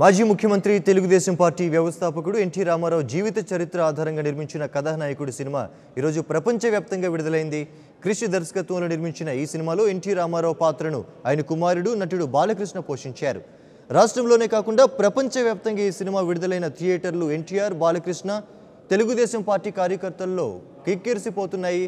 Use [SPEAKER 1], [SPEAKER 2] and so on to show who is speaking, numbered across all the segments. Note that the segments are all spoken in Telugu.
[SPEAKER 1] మాజీ ముఖ్యమంత్రి తెలుగుదేశం పార్టీ వ్యవస్థాపకుడు ఎన్టీ రామారావు జీవిత చరిత్ర ఆధారంగా నిర్మించిన కథానాయకుడు సినిమా ఈరోజు ప్రపంచవ్యాప్తంగా విడుదలైంది. క్రిష్ దర్శకత్వంలో నిర్మించిన ఈ సినిమాలో ఎన్టీ రామారావు పాత్రను ఆయన కుమారుడు నటుడు బాలకృష్ణ పోషించారు. రాష్ట్రంలోనే కాకుండా ప్రపంచవ్యాప్తంగా ఈ సినిమా విడుదలైన థియేటర్లు ఎన్టీఆర్ బాలకృష్ణ తెలుగుదేశం పార్టీ కార్యకర్తల్లో కిక్కిరిసిపోతున్నాయి.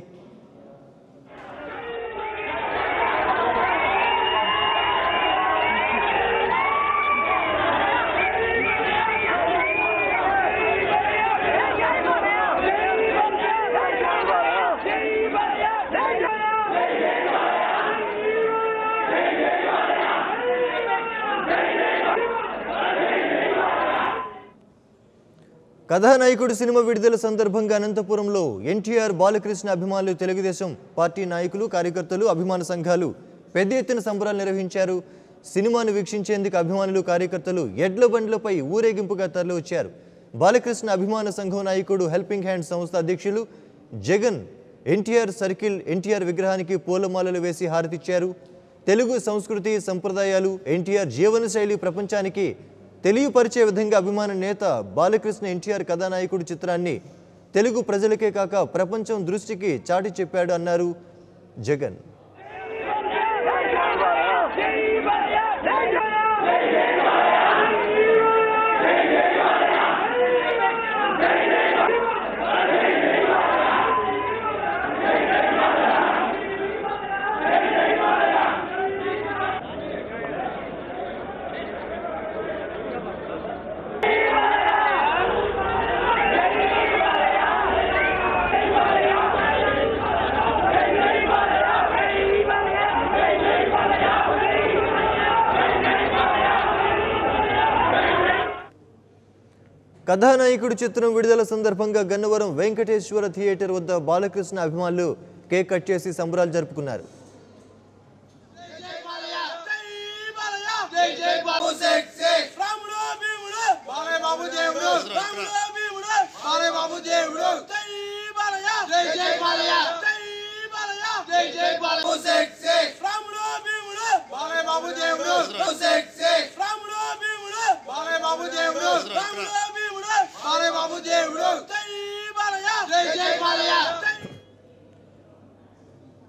[SPEAKER 1] కథానాయకుడు సినిమా విడుదల సందర్భంగా అనంతపురంలో ఎన్టీఆర్ బాలకృష్ణ అభిమానులు తెలుగుదేశం పార్టీ నాయకులు కార్యకర్తలు అభిమాన సంఘాలు పెద్ద ఎత్తున సంబరాలు నిర్వహించారు. సినిమాను వీక్షించేందుకు అభిమానులు కార్యకర్తలు ఎడ్ల బండ్లపై ఊరేగింపుగా తరలివచ్చారు. బాలకృష్ణ అభిమాన సంఘం నాయకుడు హెల్పింగ్ హ్యాండ్ సంస్థ అధ్యక్షులు జగన్ ఎన్టీఆర్ సర్కిల్ ఎన్టీఆర్ విగ్రహానికి పూలమాలలు వేసి హారతిచ్చారు. తెలుగు సంస్కృతి సంప్రదాయాలు ఎన్టీఆర్ జీవనశైలి ప్రపంచానికి తెలియపరిచే విధంగా అభిమాన నేత బాలకృష్ణ ఎన్టీఆర్ కథానాయకుడు చిత్రాన్ని తెలుగు ప్రజలకే కాక ప్రపంచం దృష్టికి చాటి చెప్పాడు అన్నారు జగన్. కథానాయకుడు చిత్రం విడుదల సందర్భంగా గన్నవరం వెంకటేశ్వర థియేటర్ వద్ద బాలకృష్ణ అభిమానులు కేక్ కట్ చేసి సంబరాలు జరుపుకున్నారు.
[SPEAKER 2] బాబు రాముడు భీముడు బాబు దేవుడు రాముడు భీముడు బాబు దేవుడు రాముడు బాబు దేవుడు.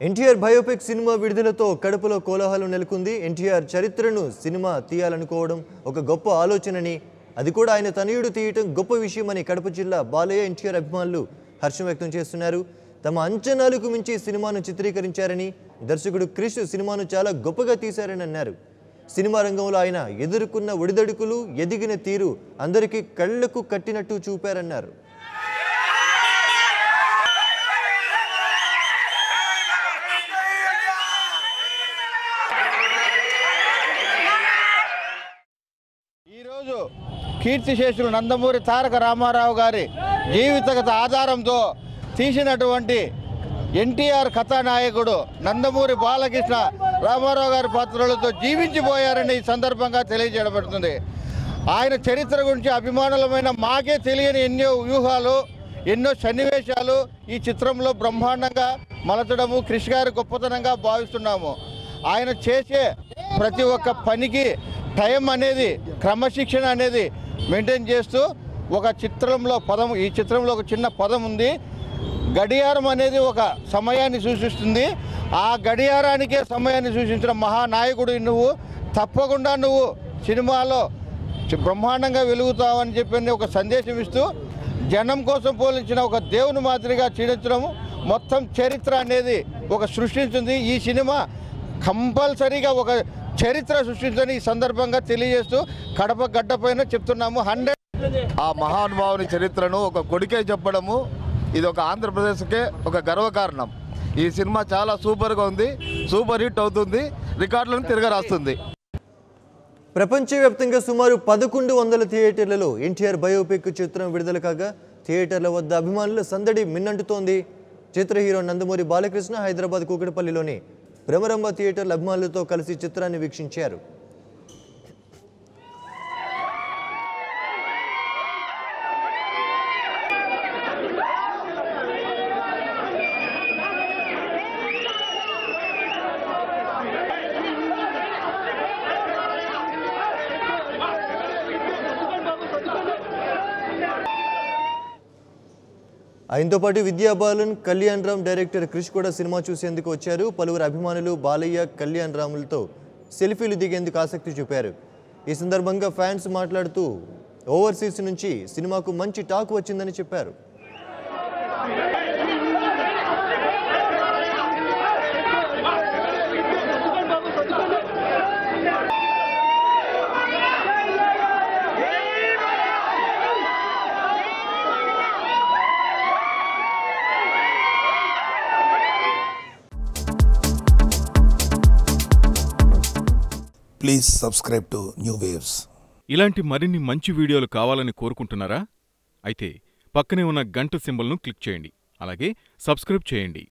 [SPEAKER 1] ఎన్టీఆర్ బయోపిక్ సినిమా విడుదలతో కడుపులో కోలాహలం నెలకొంది. ఎన్టీఆర్ చరిత్రను సినిమా తీయాలనుకోవడం ఒక గొప్ప ఆలోచనని అది కూడా ఆయన తనయుడు తీయటం గొప్ప విషయమని కడప జిల్లా బాలయ్య ఎన్టీఆర్ అభిమానులు హర్షం వ్యక్తం చేస్తున్నారు. తమ అంచనాలకు మించి సినిమాను చిత్రీకరించారని దర్శకుడు క్రిష్ సినిమాను చాలా గొప్పగా తీశారని అన్నారు. సినిమా రంగంలో ఆయన ఎదుర్కొన్న ఒడిదడుకులు ఎదిగిన తీరు అందరికీ కళ్ళకు కట్టినట్టు చూపారన్నారు.
[SPEAKER 3] ఈరోజు కీర్తిశేషులు నందమూరి తారక రామారావు గారి జీవిత ఆధారంతో తీసినటువంటి ఎన్టీఆర్ కథానాయకుడు నందమూరి బాలకృష్ణ రామారావు గారి పాత్రలతో జీవించిపోయారని ఈ సందర్భంగా తెలియజేయబడుతుంది. ఆయన చరిత్ర గురించి అభిమానులమైన మాకే తెలియని ఎన్నో వ్యూహాలు ఎన్నో సన్నివేశాలు ఈ చిత్రంలో బ్రహ్మాండంగా మలచడము క్రిష్ గారి గొప్పతనంగా భావిస్తున్నాము. ఆయన చేసే ప్రతి ఒక్క పనికి టైం అనేది క్రమశిక్షణ అనేది మెయింటైన్ చేస్తూ ఒక చిత్రంలో పదం ఈ చిత్రంలో ఒక చిన్న పదం ఉంది. గడియారం అనేది ఒక సమయాన్ని సూచిస్తుంది. ఆ గడియారానికే సమయాన్ని సూచించిన మహానాయకుడు నువ్వు తప్పకుండా నువ్వు సినిమాలో బ్రహ్మాండంగా వెలుగుతావని చెప్పి ఒక సందేశం ఇస్తూ జనం కోసం పోలించిన ఒక దేవుని మాదిరిగా చీడించడం మొత్తం చరిత్ర అనేది ఒక సృష్టించింది. ఈ సినిమా కంపల్సరీగా ఒక చరిత్ర సృష్టించని ఈ సందర్భంగా తెలియజేస్తూ కడప గడ్డ పైన చెప్తున్నాము. హండ్రెడ్
[SPEAKER 4] ఆ మహానుభావుని చరిత్రను ఒక కొడుకే చెప్పడము. ఇది ఒక ఆంధ్రప్రదేశ్కే ఒక గర్వకారణం. ఈ సినిమా చాలా సూపర్గా ఉంది సూపర్ హిట్ అవుతుంది రికార్డులను తిరగరాస్తుంది.
[SPEAKER 1] ప్రపంచవ్యాప్తంగా సుమారు పదకొండు వందల థియేటర్లలో ఎన్టీఆర్ బయోపిక్ చిత్రం విడుదల కాగా థియేటర్ల వద్ద అభిమానుల సందడి మిన్నంటుతోంది. చిత్ర హీరో నందమూరి బాలకృష్ణ హైదరాబాద్ కూకటపల్లిలోని ప్రమరంభ థియేటర్ల అభిమానులతో కలిసి చిత్రాన్ని వీక్షించారు. ఆయనతో పాటు విద్యా బాలన్ కళ్యాణ్ రామ్ డైరెక్టర్ క్రిష్ కూడా సినిమా చూసేందుకు వచ్చారు. పలువురు అభిమానులు బాలయ్య కళ్యాణ్ రాములతో సెల్ఫీలు దిగేందుకు ఆసక్తి చూపారు. ఈ సందర్భంగా ఫ్యాన్స్ మాట్లాడుతూ ఓవర్సీస్ నుంచి సినిమాకు మంచి టాక్ వచ్చిందని చెప్పారు.
[SPEAKER 5] Please subscribe to new waves
[SPEAKER 6] ఇలాంటి మరిన్ని మంచి వీడియోలు కావాలని కోరుకుంటున్నారా? అయితే పక్కనే ఉన్న గంట సింబల్ను క్లిక్ చేయండి. అలాగే సబ్స్క్రైబ్ చేయండి.